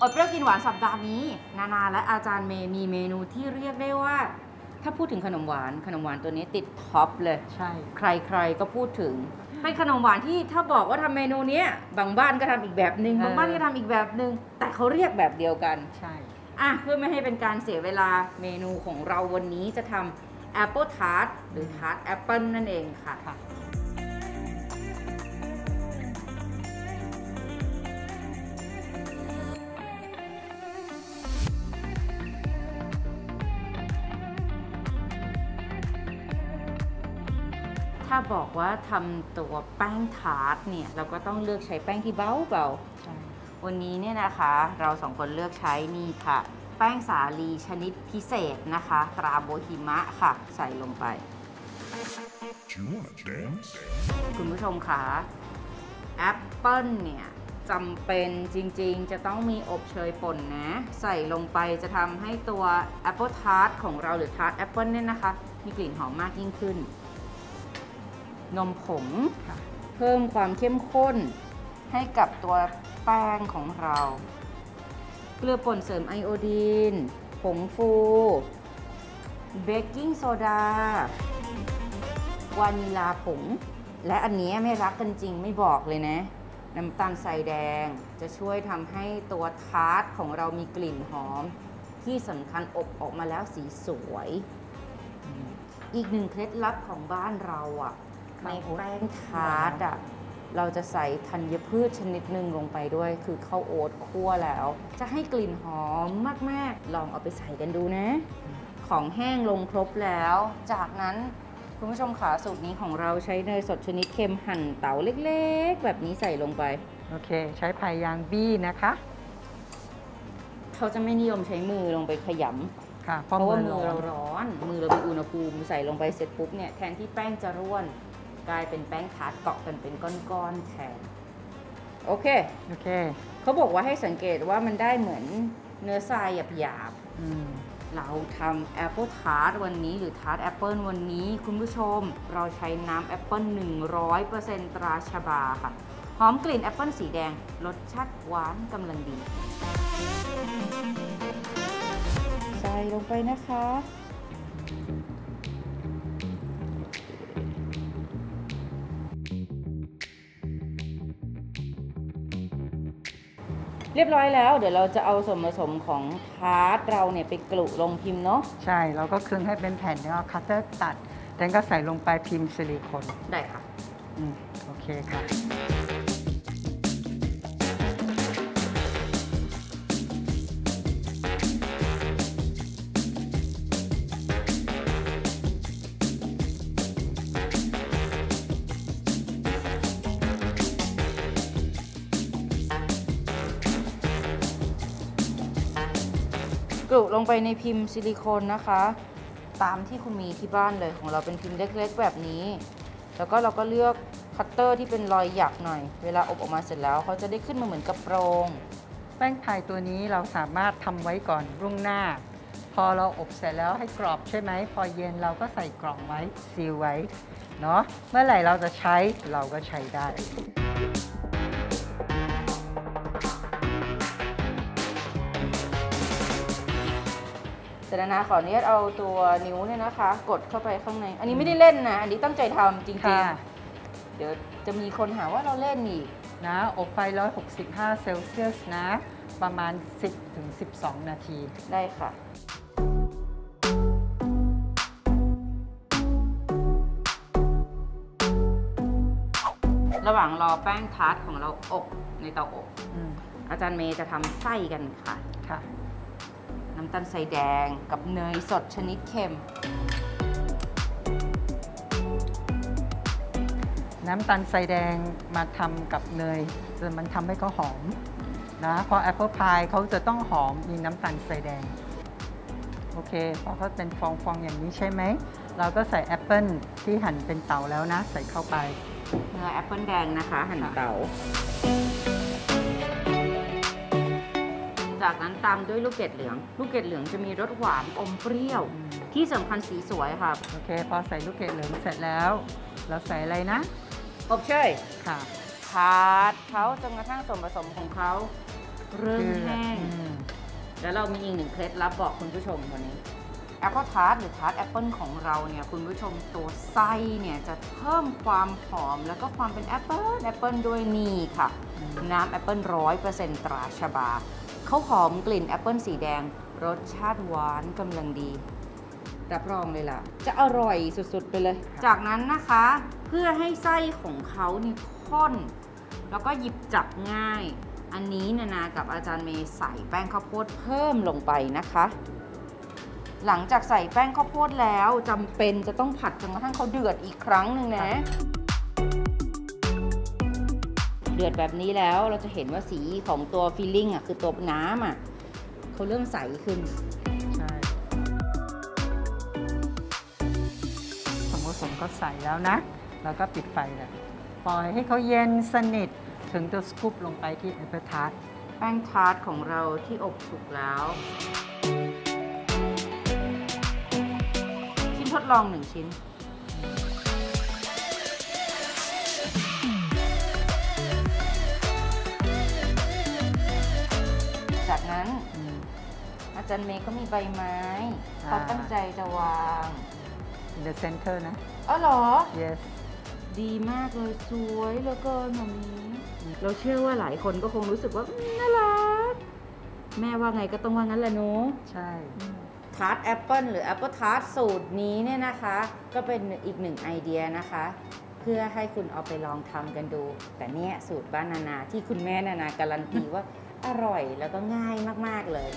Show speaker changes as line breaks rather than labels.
อดเปรี้ยวกินหวานสัปดาห์นี้ นานาและอาจารย์เมย์มีเมนูที่เรียกได้ว่า ถ้าพูดถึงขนมหวานขนมหวานตัวนี้ติดท็อปเลย
ใช่
ใครๆก็พูดถึงเป็นขนมหวานที่ถ้าบอกว่าทำเมนูเนี้ยบางบ้านก็ทำอีกแบบหนึ่งบางบ้านก็ทำอีกแบบหนึ่งแต่เขาเรียกแบบเดียวกัน
ใช่
อะเพื่อไม่ให้เป็นการเสียเวลาเมนูของเราวันนี้จะทำแอปเปิลทาร์ตหรือทาร์ตแอปเปิลนั่นเองค่ะ
ค่ะา
บอกว่าทำตัวแป้งทาร์ตเนี่ยเราก็ต้องเลือกใช้แป้งที่เบาเบาๆ
ใช่
วันนี้เนี่ยนะคะเราสองคนเลือกใช้นี่ค่ะ แป้งสาลีชนิดพิเศษนะคะตราโบฮิมะค่ะ ใส่ลงไป
Do you wanna dance?
คุณผู้ชมคะแอปเปิลเนี่ยจำเป็นจริงๆ จะต้องมีอบเชยป่นนะ ใส่ลงไปจะทำให้ตัวแอปเปิลทาร์ตของเราหรือทาร์ตแอปเปิลเนี่ยนะคะ มีกลิ่นหอมมากยิ่งขึ้น นมผง
ค่ะ
เพิ่มความเข้มข้นให้กับตัวแป้งของเรา เกลือป่นเสริมไอโอดีน ผงฟู เบกกิ้งโซดาวานิลาผง และอันนี้ไม่รักกันจริงไม่บอกเลยนะ น้ำตาลทรายแดงจะช่วยทำให้ตัวทาร์ตของเรามีกลิ่นหอม ที่สำคัญอบออกมาแล้วสีสวย อีกหนึ่งเคล็ดลับของบ้านเราอะ่ะ ในแป้งทาร์ตอะเราจะใส่ธัญพืชชนิดหนึ่งลงไปด้วย คือข้าวโอ๊ตคั่วแล้ว จะให้กลิ่นหอมมาก ๆ ลองเอาไปใส่กันดูนะ ของแห้งลงครบแล้ว จากนั้นคุณผู้ชมขาสูตรนี้ของเราใช้เนยสดชนิดเค็มหั่นเต๋าเล็ก ๆ แบบนี้ใส่ลงไป
โอเค ใช้พายยางบี้นะคะ
เขาจะไม่นิยมใช้มือลงไปขยำ
ค่ะเพ
เพ
ราะ
ราะว่า
มื
มื
อ
อ
เรา
เราร้อน มือเรามีอุณหภูมิใส่ลงไปเสร็จปุ๊บเนี่ยแทนที่แป้งจะร่วน กลายเป็นแป้งทาร์ตเกาะกันเป็นก้อนๆแทนโอเค
โอเค
เขาบอกว่าให้สังเกตว่ามันได้เหมือนเนื้อทรายหยาบ
อืม
ๆเราทำแอปเปิลทาร์ตวันนี้หรือทาร์ตแอปเปิลวันนี้คุณผู้ชม เราใช้น้ำแอปเปิล100%ตราชบาค่ะ หอมกลิ่นแอปเปิลสีแดง รสชาติหวานกำลังดี ใส่ลงไปนะคะ เรียบร้อยแล้ว เดี๋ยวเราจะเอาส่วนผสมของทาร์ตเราเนี่ยไปกรุลงพิมพ์เนาะ
ใช่เราก็คลึงให้เป็นแผ่นแล้วเอาคัตเตอร์ตัดแล้วก็ใส่ลงไปพิมพ์ซิลิโคน
ได้ค่ะ
อืมโอเคค่ะ
กรุลงไปในพิมพ์ซิลิโคนนะคะ ตามที่คุณมีที่บ้านเลยของเราเป็นพิมพ์เล็กๆ แบบนี้ แล้วก็เราก็เลือกคัตเตอร์ที่เป็นรอยหยักหน่อย เวลาอบออกมาเสร็จแล้วเขาจะได้ขึ้นมาเหมือนกระโปรง
แป้งพายตัวนี้เราสามารถทำไว้ก่อนล่วงหน้า พอเราอบเสร็จแล้วให้กรอบใช่ไหม พอเย็นเราก็ใส่กล่องไว้ seal ไว้เนาะเมื่อไหร่เราจะใช้เราก็ใช้ได้
ร็จแล้วนะขออนุญาตเอาตัวนิ้วเนี่ยนะคะ กดเข้าไปข้างใน อันนี้ไม่ได้เล่นนะ อันนี้ตั้งใจทำจริง
ค่ะ
ๆ เดี๋ยวจะมีคนหาว่าเราเล่นอีก
นะอบไฟ 165 เซลเซียสนะ ประมาณ 10-12 นาที
ได้ค่ะ ระหว่างรอแป้งทาร์ตของเราอบในเตาอบ
อืม
อาจารย์เมย์จะทำไส้กันค่ะ
ค่ะ
น้ำตาลทรายแดงกับเนยสดชนิดเค็ม
น้ำตาลทรายแดงมาทำกับเนยจะมันทำให้เขาหอมนะเพราะแอปเปิลพายเขาจะต้องหอมมีน้ำตาลทรายแดง โอเค พอเขาเป็นฟองๆอย่างนี้ใช่ไหม เราก็ใส่แอปเปิลที่หั่นเป็นเต๋าแล้วนะ ใส่เข้าไป
เนื้อแอปเปิลแดงนะคะ หั่น
ค่ะ
เต๋า จากนั้นตามด้วยลูกเกดเหลือง ลูกเกดเหลืองจะมีรสหวานอมเปรี้ยว
อืม
ที่สำคัญสีสวยค่ะ
โอเค พอใส่ลูกเกดเหลืองเสร็จแล้ว เราใส่อะไรนะ
อบเชย
ค่ะ
ผัดเขาจนกระทั่งส่วนผสมของเขาเริ่มแห้ง
อืม
แล้วเรามีอีกหนึ่งเคล็ดลับบอกคุณผู้ชมวันนี้แอปเปิลทาร์ตหรือทาร์ตแอปเปิลของเราเนี่ยคุณผู้ชมตัวไส้เนี่ยจะเพิ่มความหอมแล้วก็ความเป็นแอปเปิลแอปเปิลด้วยนี่ค่ะ น้ำแอปเปิลร้อยเปอร์เซ็นต์ตราชบา เขาหอมกลิ่นแอปเปิลสีแดง รสชาติหวานกำลังดีรับรองเลยล่ะ จะอร่อยสุดๆไปเลย จากนั้นนะคะเพื่อให้ไส้ของเขานี่ข้น แล้วก็หยิบจับง่าย อันนี้นานากับอาจารย์เมย์ใส่แป้งข้าวโพดเพิ่มลงไปนะคะ หลังจากใส่แป้งข้าวโพดแล้วจำเป็นจะต้องผัดจนกระทั่งเขาเดือดอีกครั้งหนึ่งนะ เดือดแบบนี้แล้วเราจะเห็นว่าสีของตัว filling อะคือตัวน้ำอะเขาเริ่มใสขึ้น
ใช่ส่วนผสมก็ใส่แล้วนะ แล้วก็ปิดไฟเลยปล่อยให้เขาเย็นสนิท ถึงจะสกู๊ปลงไปที่แอปเปิลทาร์ต
แป้งทาร์ตของเราที่อบสุกแล้วชิ้นทดลองหนึ่งชิ้น อาจารย์เมย์ก็มีใบไม้
อ่า
เขาตั้งใจจะวาง
in the center นะ
อ๋อเหรอ
yes
ดีมากเลยสวยเหลือเกินแบบนี้เราเชื่อว่าหลายคนก็คงรู้สึกว่าอืมน่ารัก แม่ว่าไงก็ต้องว่างั้นแหละหนู
ใช่
ทาร์ตแอปเปิลหรือแอปเปิลทาร์ตสูตรนี้เนี่ยนะคะ ก็เป็นอีกหนึ่งไอเดียนะคะ เพื่อให้คุณเอาไปลองทำกันดู แต่เนี่ยสูตรบ้านนานาที่คุณแม่นานาการันตีว่า อร่อยแล้วก็ง่ายมาก ๆ เลย